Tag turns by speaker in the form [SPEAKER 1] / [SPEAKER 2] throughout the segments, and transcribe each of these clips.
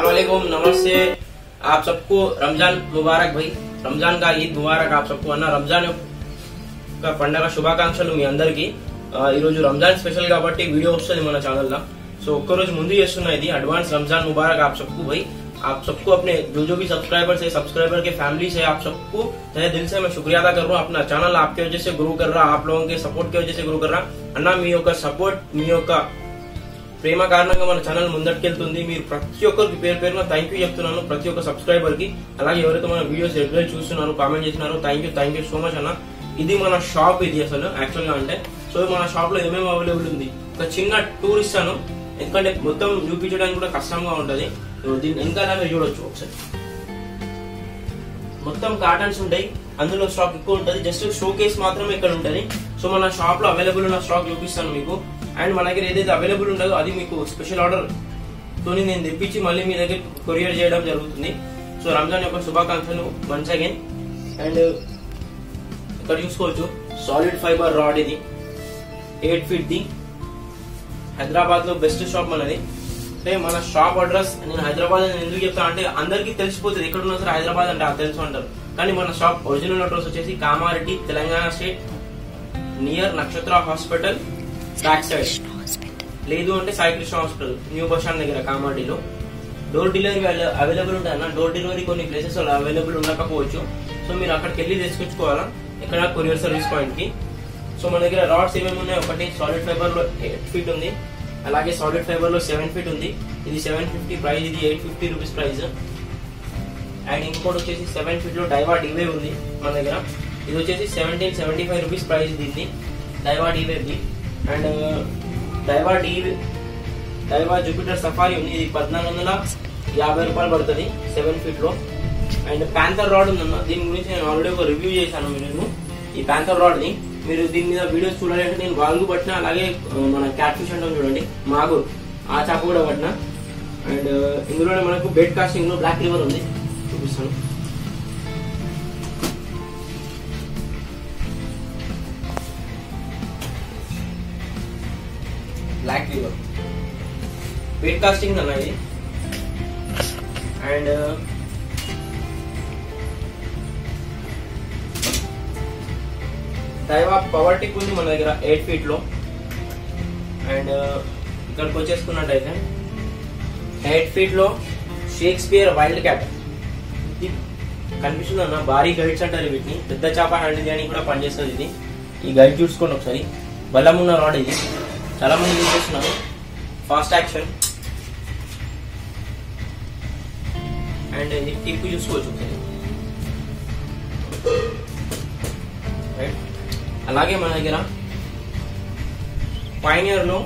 [SPEAKER 1] सलामकुम नमस्ते आप सबको रमजान मुबारक भाई रमजान का ఈద్ ముబారక్ आप सबको అన్న రంజాన్ యొక్క పండగ శుభాకాంక్షలు మీ అందరికి ఈ రోజు రంజాన్ స్పెషల్ కాబట్టి వీడియో వస్తుంది మన ఛానల్ లో సో ఒక్క రోజు ముందు చేస్తున్నా ఇది అడ్వాన్స్ रमजान मुबारक आप सबको भाई आप सबको अपने जो जो भी सब्सक्राइबर्स है सब्सक्राइबर के फैमिलीज है आप सबको तहे दिल से मैं शुक्रिया अदा कर रहा हूँ अपना ఛానల్ आपके वजह से ग्रो कर रहा आप लोगों के सपोर्ट की वजह से ग्रो कर रहा అన్న మీ యొక్క సపోర్ట్ మీ యొక్క ప్రేమ కారణంగా మన ఛానల్ ముందటికెళ్తుంది. మీరు ప్రతి ఒక్కరికి పేరు పేరున థ్యాంక్ యూ చెప్తున్నాను. ప్రతి ఒక్క సబ్స్క్రైబర్కి అలాగే ఎవరైతే మన వీడియోస్ రెగ్యులర్ చూస్తున్నారు కామెంట్ చేస్తున్నారు thank you thank you so much అన్న. ఇది మన షాప్ ఇది అసలు యాక్చువల్గా అంటే. సో మన షాప్లో ఏమేమి అవైలబుల్ ఉంది? ఒక చిన్న టూర్ ఇస్తాను ఎందుకంటే మొత్తం చూపించడానికి కూడా కష్టంగా ఉంటది. దీన్ని ఇంకా మీరు చూడొచ్చు ఒకసారి. మొత్తం కాటన్స్ ఉంటాయి. అందులో స్టాక్ ఎక్కువ ఉంటుంది. జస్ట్ షో కేస్ మాత్రమే ఇక్కడ ఉంటుంది. సో మన షాప్లో అవైలబుల్ ఉన్న స్టాక్ చూపిస్తాను మీకు. అండ్ మన దగ్గర ఏదైతే అవైలబుల్ ఉండదో అది మీకు స్పెషల్ ఆర్డర్ తోని నేను తెప్పించి మళ్ళీ మీ దగ్గర కొరియర్ చేయడం జరుగుతుంది. సో రంజాన్ యొక్క శుభాకాంక్షలు వన్స్ అగైన్ అండ్ ఇక్కడ చూసుకోవచ్చు. సాలిడ్ ఫైబర్ రాడ్ ఇది. ఎయిట్ ఫీట్ ది హైదరాబాద్లో బెస్ట్ షాప్ మనది. అంటే మన షాప్ అడ్రస్ నేను హైదరాబాద్ అని ఎందుకు చెప్తా అంటే అందరికీ తెలిసిపోతుంది ఎక్కడ ఉన్నా సరే హైదరాబాద్ అంటే అది తెలుసు అంటారు. కానీ మన షాప్ ఒరిజినల్ అడ్రస్ వచ్చేసి Kamareddy Telangana state near Nakshatra hospital. Back side లేదు అంటే Sai Krishna hospital new bus stand దగ్గర కామారెడ్డిలో. డోర్ డెలివరీ అవైలబుల్ ఉంటాయి అన్న. డోర్ డెలివరీ కొన్ని ప్లేసెస్ అవైలబుల్ ఉండకపోవచ్చు. సో మీరు అక్కడికి వెళ్ళి తెచ్చుకోవాలా ఎక్కడ? కొరియర్ సర్వీస్ పాయింట్కి. సో మన దగ్గర రాడ్స్ ఏమేమి ఉన్నాయి ఒకటి సాలిడ్ ఫైబర్లో ఎయిట్ ఫీట్ ఉంది. అలాగే సాలిడ్ ఫైబర్లో సెవెన్ ఫీట్ ఉంది. ఇది సెవెన్ ఫిఫ్టీ ప్రైస్ ఇది eight fifty rupees price and ఇంకోటి వచ్చేసి సెవెన్ ఫీట్లో డైవా డివే ఉంది మన దగ్గర. ఇది వచ్చేసి seventeen seventy five rupees price దీన్ని Daiwa డివేది and Daiwa D Daiwa Jupiter Safari ఉంది. ఇది పద్నాలుగు వందల యాభై రూపాయలు పడుతుంది సెవెన్ ఫీట్లో అండ్ ప్యాంథర్ రాడ్ ఉందన్న దీని గురించి నేను ఆల్రెడీ ఒక రివ్యూ చేశాను నేను ఈ ప్యాంథర్ రాడ్ని మీరు దీని మీద వీడియోస్ చూడాలి అంటే నేను వాల్గు పట్టిన అలాగే మన క్యాట్ ఫిష్ అంటాం చూడండి మాగూర్ ఆ చేప కూడా పట్టిన. అండ్ ఇందులోనే మనకు బెడ్ కాస్టింగ్లో బ్లాక్ లివర్ ఉంది. చూపిస్తాను. బ్లాక్ రివర్ వెయిట్ కాస్టింగ్ అన్నది అండ్ దైవా పవర్ టిక్ ఉంది మన దగ్గర ఎయిట్ ఫీట్లో. అండ్ uh, ఇక్కడికి వచ్చేసుకున్నట్టయితే ఎయిట్ ఫీట్లో షేక్స్పియర్ వైల్డ్ క్యాట్ ఇది కనిపిస్తుంది అన్న భారీ గైడ్స్ అంటారు వీటిని. పెద్ద చేప హ్యాండిల్ చేయడానికి కూడా పనిచేస్తుంది ఇది. ఈ గైడ్ చూసుకోండి ఒకసారి. బలం ఉన్న రాడ్ ఇది. చాలా మంది యూజ్ చేస్తున్నారు. ఫాస్ట్ యాక్షన్ అండ్ టిప్ చూసుకోవచ్చు రైట్ అలాగే మన దగ్గర పైనియర్లో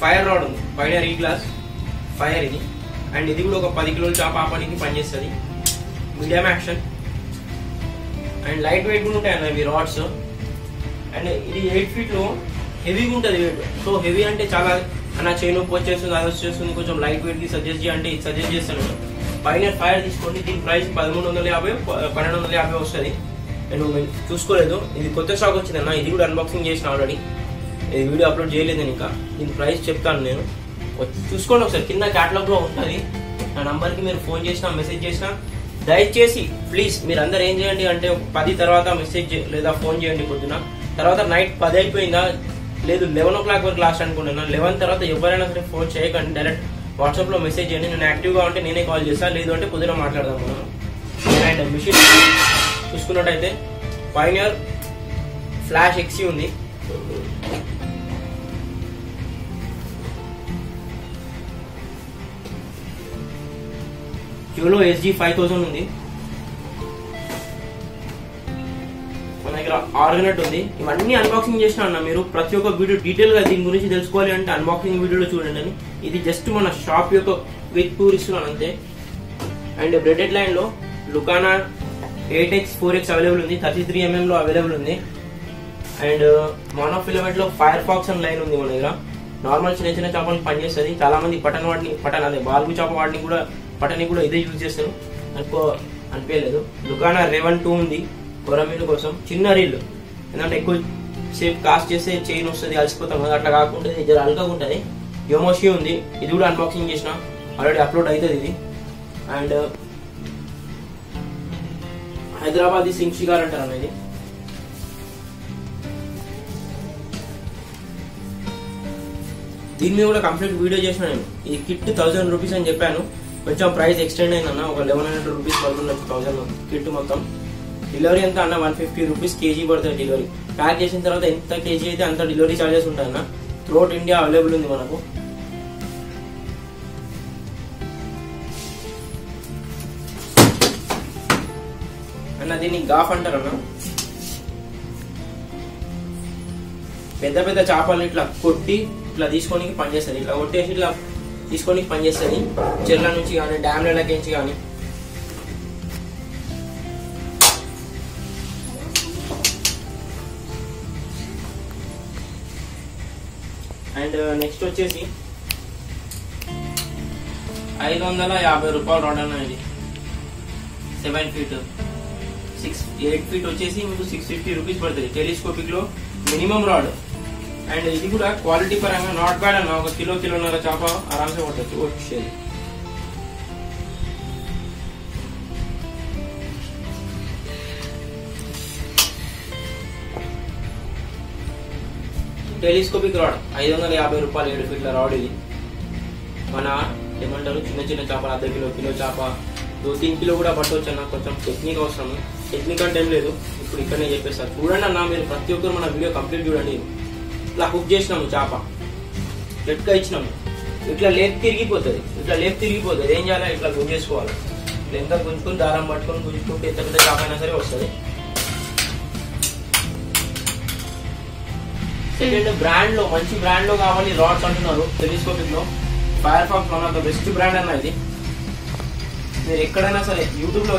[SPEAKER 1] ఫైర్ రాడ్ ఉంది. పైనియర్ ఈ గ్లాస్ ఫైర్ ఇది. అండ్ ఇది కూడా ఒక పది కిలోల చాప ఆపడానికి పనిచేస్తుంది. Medium action and light weight కూడా ఉంటాయి అన్న ఇవి రాడ్స్ అండ్ ఇది ఎయిట్ ఫీట్లో హెవీగా ఉంటుంది. వెయిట్ సో హెవీ అంటే చాలా అన్న చైన్ నొప్పి వచ్చేస్తుంది అది వచ్చేస్తుంది కొంచెం లైట్ వెయిట్కి సజెస్ట్ చేయండి సజెస్ట్ చేస్తాను పైన ఫైర్ తీసుకోండి దీని ప్రైస్ పదమూడు వందల యాభై పన్నెండు వందల యాభై వస్తుంది. నేను చూసుకోలేదు. ఇది కొత్త స్టాక్ వచ్చింది అన్న ఇది కూడా అన్బాక్సింగ్ చేసిన ఆల్రెడీ ఇది వీడియో అప్లోడ్ చేయలేదు ఇంకా. దీని ప్రైస్ చెప్తాను నేను. చూసుకోండి ఒకసారి. కింద క్యాటలాగ్లో ఉంటుంది. నా నంబర్కి మీరు ఫోన్ చేసినా మెసేజ్ చేసినా దయచేసి ప్లీజ్ మీరు అందరు ఏం చేయండి అంటే పది తర్వాత మెసేజ్ లేదా ఫోన్ చేయండి పొద్దున. తర్వాత నైట్ పది అయిపోయిందా? లేదు లెవెన్ ఓ క్లాక్ వరకు లాస్ట్ అనుకుంటున్నాను లెవెన్ తర్వాత ఎవరైనా సరే ఫోన్ చేయకండి డైరెక్ట్ వాట్సాప్లో మెసేజ్ చేయండి. నేను యాక్టివ్గా ఉంటే నేనే కాల్ చేస్తాను లేదు అంటే పొద్దున మాట్లాడదాం మనం. అండ్ మిషన్ చూసుకున్నట్టయితే పైనియర్ ఫ్లాష్ ఎక్సీ ఉంది. యూలో ఎస్జీ ఫైవ్ థౌసండ్ ఉంది. దగ్గర ఆర్గనెట్ ఉంది. ఇవన్నీ అన్బాక్సింగ్ చేసిన అన్న మీరు ప్రతి ఒక్క వీడియో డీటెయిల్గా దీని గురించి తెలుసుకోవాలి అంటే అన్బాక్సింగ్ వీడియోలో చూడండి అని. ఇది జస్ట్ మన షాప్ యొక్క క్విక్ టూరిస్ట్ అంతే. అండ్ బ్రెడెడ్ లైన్లో లుకానా eight X four X available ఉంది. థర్టీ త్రీ ఎంఎం లో అవైలబుల్ ఉంది. అండ్ మోనోఫిలమెంట్లో ఫైర్ ఫాక్స్ అండ్ లైన్ ఉంది మన దగ్గర. నార్మల్ చిన్న చిన్న చేపలు పనిచేస్తుంది. చాలా మంది పటన్ వాటిని పటన్ అదే బాల్గు చేప వాటిని కూడా పటని కూడా ఇదే యూజ్ చేస్తారు. అనుకో అనిపించలేదు లుకానా రెవెన్ టూ ఉంది. కొరమీను కోసం చిన్న రీల్. ఎందుకంటే ఎక్కువ సేపు కాస్ట్ చేస్తే చైన్ వస్తుంది అలసిపోతాం కదా. అట్లా కాకుండా ఇది జర అల్గా ఉంటుంది. యోమోషి ఉంది. ఇది కూడా అన్బాక్సింగ్ చేసిన. ఆల్రెడీ అప్లోడ్ అవుతుంది ఇది. అండ్ uh, హైదరాబాద్ సింగ్ షికార్ అంటారు అనేది ఇది. దీని మీద కూడా కంప్లీట్ వీడియో చేసిన నేను. ఈ కిట్ థౌసండ్ రూపీస్ అని చెప్పాను. కొంచెం ప్రైస్ ఎక్స్టెండ్ అయిందన్న. ఒక లెవెన్ హండ్రెడ్ రూపీస్ పడుతుంది థౌసండ్ కిట్ మొత్తం. డెలివరీ ఎంత అన్న వన్ ఫిఫ్టీ రూపీస్ కేజీ పడుతుంది డెలివరీ. ప్యాక్ చేసిన తర్వాత ఎంత కేజీ అయితే అంత డెలివరీ ఛార్జెస్ ఉంటాయి అన్న. త్రోట్ ఇండియా అవైలబుల్ ఉంది మనకు. అన్న దీన్ని గాఫ్ అంటారు అన్న. పెద్ద పెద్ద చేపలు ఇట్లా కొట్టి ఇట్లా తీసుకోనికి పనిచేస్తుంది. ఇట్లా కొట్టేసి ఇట్లా తీసుకోనికి పనిచేస్తుంది. చెర్ల నుంచి కానీ డ్యామ్లకి నుంచి కానీ. అండ్ నెక్స్ట్ uh, వచ్చేసి ఐదు వందల యాభై రూపాయలు రాడ్ అన్న ఇది seven feet six eight feet వచ్చేసి మీకు సిక్స్ ఫిఫ్టీ రూపీస్ పడుతుంది. టెలిస్కోపిక్లో మినిమం రాడ్ అండ్ ఇది కూడా క్వాలిటీ పరంగా నాట్ బ్యాడ్ అన్న. ఒక కిలో కిలోన్నర చేప ఆరామ్సే పడుతుంది వచ్చేది. టెలిస్కోపిక్ రాడ్ ఐదు వందల యాభై రూపాయలు ఏడు ఫీట్ల రాడ్ ఇది. మన ఏమంటారు? చిన్న చిన్న చేపలు అర్ధ కిలో కిలో చేప. దో తిన్ కిలో కూడా పట్టవచ్చు అన్న కొంచెం టెక్నిక్ అవసరం. టెక్నిక్ అంటే ఏం లేదు. ఇప్పుడు ఇక్కడనే చెప్పేస్తారు చూడండి అన్న మీరు ప్రతి ఒక్కరు మన వీడియో కంప్లీట్ చూడండి. ఇట్లా కుక్ చేసినాము చేప. గట్టిగా ఇచ్చినాము. ఇట్లా లేపు తిరిగిపోతుంది. ఇట్లా లేపు తిరిగిపోతుంది. ఏం చేయాలి? ఇట్లా గుంజేసుకోవాలి. ఇట్లా ఎంత గుంజుకుని దారం పట్టుకొని గుంజుకుంటే ఎంత పెద్ద చేప అయినా సరే వస్తుంది. సెకండ్ బ్రాండ్లో మంచి బ్రాండ్లో కావాలి రాడ్స్ అంటున్నారు టెలిస్కోపిక్లో fire fox one of the best brand అన్న ఇది. మీరు ఎక్కడైనా సరే
[SPEAKER 2] యూట్యూబ్లో.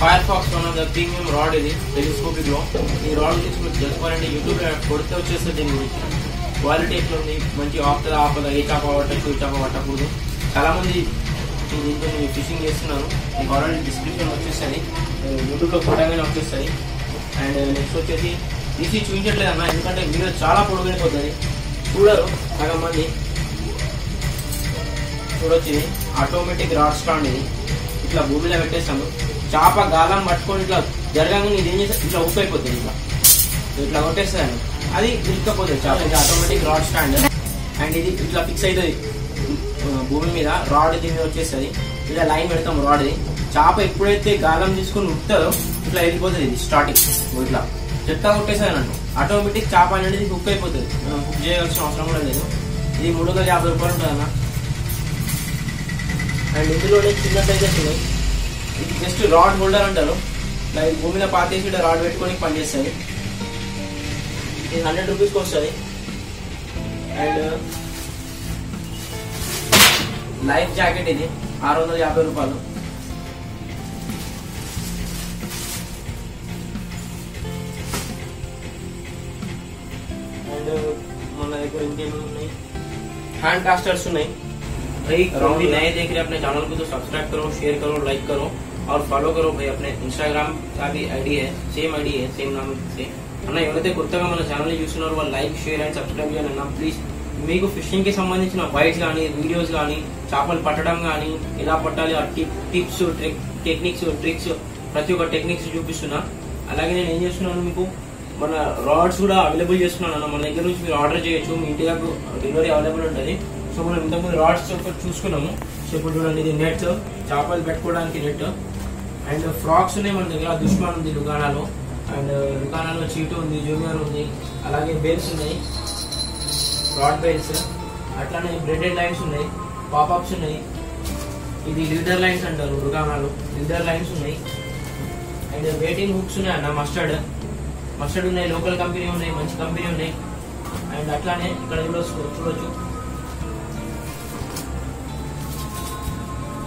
[SPEAKER 1] Fire fox one of the premium rod ఇది టెలిస్కోపిక్లో ఈ రాడ్ గురించి మీకు తెలుసుకోవాలంటే యూట్యూబ్లో కొడితే వచ్చేస్తుంది దీని గురించి. క్వాలిటీ ఎట్లా ఉంది మంచి ఆపుతుందా ఆపదా ఏ చేప పట్టచ్చు ఈ చేప పట్టకూడదు. చాలా మంది దీంతో ఫిషింగ్ చేస్తున్నారు మీకు ఆల్రెడీ డిస్క్రిప్షన్ వచ్చేస్తుంది యూట్యూబ్లో కొట్టగానే వచ్చేస్తుంది అండ్ నెక్స్ట్ వచ్చేసి తీసి చూపించట్లేదు అన్న ఎందుకంటే వీడియో చాలా పొడుగునిపోతుంది చూడరు సగం మంది. చూడొచ్చు ఇది. ఆటోమేటిక్ రాడ్ స్టాండ్ ఇది. ఇట్లా భూమిలో పెట్టేస్తాము. చేప గాలం పట్టుకొని ఇట్లా జరగకుండా ఇది ఏం చేస్తే ఇట్లా ఉప్పు అయిపోతుంది ఇట్లా ఇట్లా కొట్టేస్తాను. అది ఇరుక్కపోతుంది చేప. ఇది ఆటోమేటిక్ రాడ్ స్టాండ్ అండ్ ఇది ఇట్లా ఫిక్స్ అవుతుంది భూమి మీద రాడ్ దీని మీద వచ్చేస్తుంది. ఇలా లైన్ పెడతాం రాడ్ది చేప ఎప్పుడైతే గాలం తీసుకొని ఉంటుందో ఇట్లా వెళ్ళిపోతుంది ఇది స్టార్టింగ్ ఇట్లా. చెత్త కొట్టేసాను ఆటోమేటిక్ చేప అనేది హుక్ అయిపోతుంది. హుక్ చేయవలసిన అవసరం కూడా లేదు. ఇది మూడు వందల యాభై రూపాయలు ఉంటుంది అన్న అండ్ ఇందులోనే చిన్న సైజెస్ ఉన్నాయి ఇది జస్ట్ రాడ్ హోల్డర్ అంటారు. లైక్ భూమిలో పాతేసి ఇట్లా రాడ్ పెట్టుకొని పనిచేస్తుంది. ఇది హండ్రెడ్ రూపీస్కి వస్తుంది. అండ్ లైఫ్ జాకెట్ ఇది. ఆరు వందల యాభై రూపాయలు. మన దగ్గర ఇంకేమైనా ఉన్నాయి हैंड कास्टर्स नहीं भाई जो भी नए देख रहे हैं अपने चैनल को तो सब्सक्राइब करो शेयर करो लाइक करो और फॉलो करो भाई अपने इंस्टाग्राम का भी आईडी है సేమ్ ఐడి है సేమ్ నామ్ से అన్న ఎవరైతే కొత్తగా మన ఛానల్ చూస్తున్నారో వాళ్ళు లైక్ షేర్ అండ్ సబ్స్క్రైబ్ చేయండి అన్న ప్లీజ్ మీకు ఫిషింగ్ కి సంబంధించిన వైట్స్ కానీ వీడియోస్ కానీ చేపలు పట్టడం కానీ ఎలా పట్టాలి ఆ టిప్ టిప్స్ టెక్నిక్స్ ట్రిక్స్ ప్రతి ఒక్క టెక్నిక్స్ చూపిస్తున్నా అలాగే నేను ఏం చేస్తున్నాను మీకు మన రాడ్స్ కూడా అవైలబుల్ చేస్తున్నాను అన్న మన దగ్గర నుంచి మీరు ఆర్డర్ చేయొచ్చు. మీ ఇంటి దగ్గర డెలివరీ అవైలబుల్ ఉంటుంది. సో మనం ఇంతకుముందు రాడ్స్ చూసుకున్నాము. సో ఇప్పుడు చూడండి ఇది నెట్. చేపలు పెట్టుకోవడానికి నెట్. అండ్ ఫ్రాక్స్ ఉన్నాయి మన దగ్గర. దుష్మాన్ ఉంది దుకాణాలు అండ్ దుకాణాల్లో చీటు ఉంది జూనియర్ ఉంది. అలాగే బెల్స్ ఉన్నాయి. Rod bells. అట్లానే బ్రెడెడ్ లైన్స్ ఉన్నాయి. పాపప్స్ ఉన్నాయి. ఇది లీడర్ లైన్స్ అంటారు దుకాణాలు లీడర్ లైన్స్ ఉన్నాయి. అండ్ వెయిటింగ్ హుక్స్ ఉన్నాయి అన్న మస్టర్డ్. మస్టర్డ్ ఉన్నాయి లోకల్ కంపెనీ ఉన్నాయి మంచి కంపెనీ ఉన్నాయి. అండ్ అట్లానే ఇక్కడ కూడా చూడొచ్చు.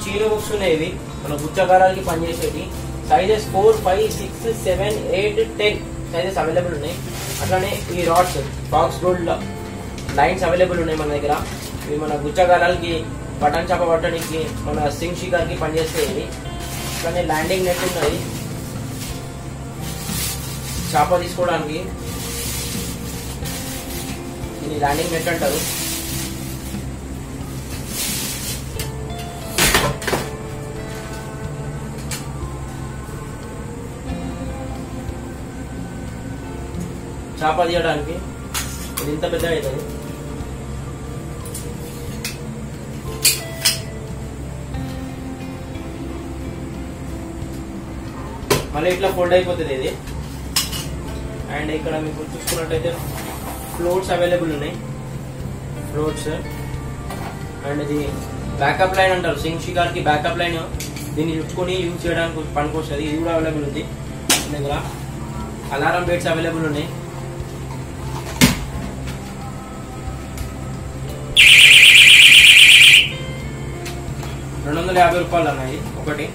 [SPEAKER 1] చీర బుక్స్ ఉన్నాయి ఇవి. మన గుచ్చకారాలకి పనిచేసేవి. Sizes four five six seven eight ten sizes available ఉన్నాయి. అట్లానే ఈ rods box gold lines available ఉన్నాయి మన దగ్గర. ఇవి మన గుచ్చగారాలకి బటన్ చేప పట్టడానికి మన సింగ్ షికార్కి పనిచేస్తాయి ఇవి అట్లానే ల్యాండింగ్ నెట్ ఉన్నది చేప తీసుకోవడానికి దీన్ని ల్యాండింగ్ నెట్ అంటారు చేప తీయడానికి ఇది ఇంత పెద్దగా అవుతుంది. మళ్ళీ ఇట్లా ఫోల్డ్ అయిపోతుంది ఇది. అండ్ ఇక్కడ మీకు చూసుకున్నట్టయితే ఫ్లోట్స్ అవైలబుల్ ఉన్నాయి. ఫ్లోట్స్ అండ్ ఇది బ్యాకప్ లైన్ అంటారు. సింగ్ షికార్కి బ్యాకప్ లైన్ దీన్ని చుట్టుకొని యూజ్ చేయడానికి పనికొస్తుంది ఇది కూడా అవైలబుల్ ఉంది. దగ్గర అలారం బెడ్స్ అవైలబుల్ ఉన్నాయి. రెండు వందల యాభై రూపాయలు అన్నాయి ఒకటి.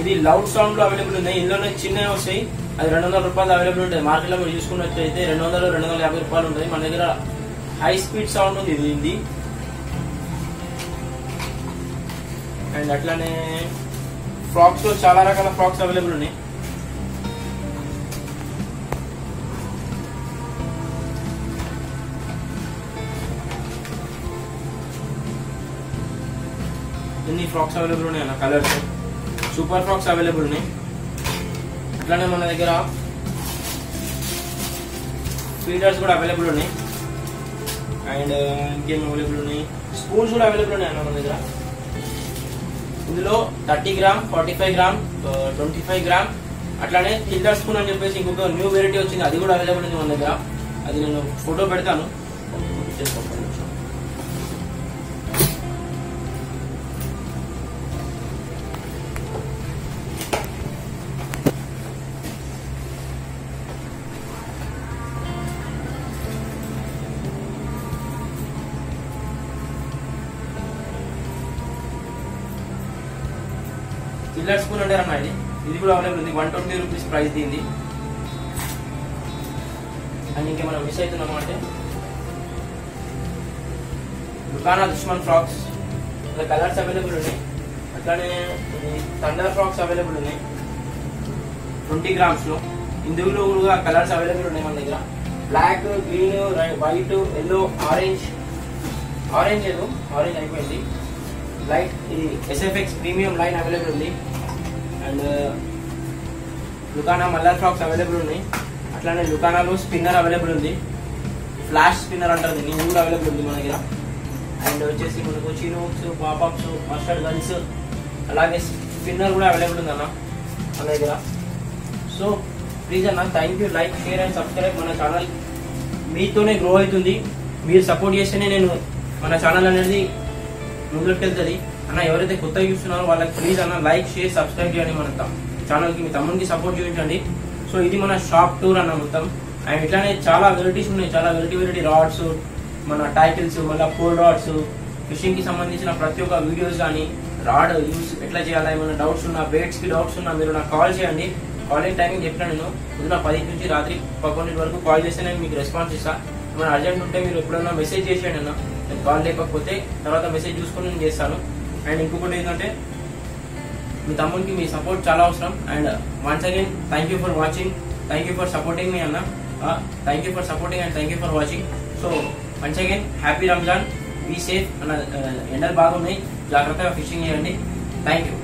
[SPEAKER 1] ఇది లౌడ్ సౌండ్లో అవైలబుల్ ఉన్నాయి. ఇందులోనే చిన్నవి వస్తాయి. అది రెండు వందల రూపాయలు అవైలబుల్ ఉంటుంది. మార్కెట్లో మీరు చూసుకున్నట్లయితే రెండు వందలు రెండు వందల యాభై రూపాయలు ఉంటుంది. మన దగ్గర హై స్పీడ్ సౌండ్ ఉంది ఇది ఇది అండ్ అట్లానే ఫ్రాక్స్లో చాలా రకాల ఫ్రాక్స్ అవైలబుల్ ఉన్నాయి. ఎన్ని ఫ్రాక్స్ అవైలబుల్ ఉన్నాయి అన్న కలర్స్ సూపర్ ఫ్రాక్స్ అవైలబుల్ ఉన్నాయి. అట్లానే మన దగ్గర ఫీడర్స్ కూడా అవైలబుల్ ఉన్నాయి. అండ్ uh, ఇంకేం అవైలబుల్ ఉన్నాయి? స్పూన్స్ కూడా అవైలబుల్ ఉన్నాయి అన్న మన దగ్గర. ఇందులో thirty gram forty five gram twenty five gram అట్లానే కిల్లర్ స్పూన్ అని చెప్పేసి ఇంకొక న్యూ వెరైటీ వచ్చింది. అది కూడా అవైలబుల్ ఉంది మన దగ్గర. అది నేను ఫోటో పెడతాను. పిల్లర్ స్పూన్ అంటారు అన్న ఇది. ఇది కూడా అవైలబుల్ ఉంది. వన్ ట్వంటీ రూపీస్ ప్రైస్ దీంది అండ్ ఇంకేమైనా మిస్ అవుతున్నామా అంటే? దుకాణ దుష్మన్ ఫ్రాక్స్. ఇలా కలర్స్ అవైలబుల్ ఉన్నాయి. అట్లానే థండర్ ఫ్రాక్స్ అవైలబుల్ ఉన్నాయి. ట్వంటీ గ్రామ్స్లో. ఇందులో కూడా కలర్స్ అవైలబుల్ ఉన్నాయి మన దగ్గర. Black green white yellow orange orange ఏదో? ఆరెంజ్ అయిపోయింది. లైట్ ఇది ఎస్ఎఫ్ఎక్స్ ప్రీమియం లైన్ అవైలబుల్ ఉంది. అండ్ లుకానా మల్లర్ ఫ్రాక్స్ అవైలబుల్ ఉన్నాయి. అట్లానే లుకానాలో స్పిన్నర్ అవైలబుల్ ఉంది. ఫ్లాష్ స్పిన్నర్ అంటారు దీన్ని ఇది కూడా అవైలబుల్ ఉంది మన దగ్గర. అండ్ వచ్చేసి మనకు చీనోక్స్ పాపప్స్ మస్టర్డ్ గన్స్ అలాగే స్పిన్నర్ కూడా అవైలబుల్ ఉంది అన్న మన దగ్గర. సో ప్లీజ్ అన్న thank you like share and subscribe మన ఛానల్ మీతోనే గ్రో అవుతుంది. మీరు సపోర్ట్ చేస్తేనే నేను మన ఛానల్ అనేది ముందుకు వెళ్తుంది అన్న ఎవరైతే కొత్తగా చూస్తున్నారో వాళ్ళకి ప్లీజ్ అన్న లైక్ షేర్ సబ్స్క్రైబ్ చేయండి మన ఛానల్కి. మీ తమ్ముడికి సపోర్ట్ చూపించండి. సో ఇది మన షాప్ టూర్ అన్న మొత్తం. అండ్ ఇట్లానే చాలా వెరైటీస్ ఉన్నాయి. చాలా వెరైటీ వెరైటీ రాడ్స్ మన టైటిల్స్ మళ్ళీ ఫోర్ రాడ్స్ ఫిషింగ్కి సంబంధించిన ప్రతి ఒక్క వీడియోస్ కానీ రాడ్ యూస్ ఎట్లా చేయాలి? ఏమైనా డౌట్స్ ఉన్నా బేట్స్కి డౌట్స్ ఉన్నా మీరు నాకు కాల్ చేయండి. కాలేజ్ టైమింగ్ చెప్పిన నేను పొద్దున పది నుంచి రాత్రి పదకొండు వరకు కాల్ చేస్తే నేను మీకు రెస్పాన్స్ ఇస్తాను ఏమైనా అర్జెంట్ ఉంటే మీరు ఎప్పుడైనా మెసేజ్ చేసేయండి అన్న. నేను కాల్ లేకపోతే తర్వాత మెసేజ్ చూసుకొని నేను చేస్తాను. అండ్ ఇంకొకటి ఏంటంటే మీ తమ్ముడికి మీ సపోర్ట్ చాలా అవసరం. And once again thank you for watching thank you for supporting మీ అన్న. Thank you for supporting and thank you for watching so once again happy Ramzan be safe అన్న ఎండలు బాగున్నాయి. జాగ్రత్తగా ఫిషింగ్ చేయండి. Thank you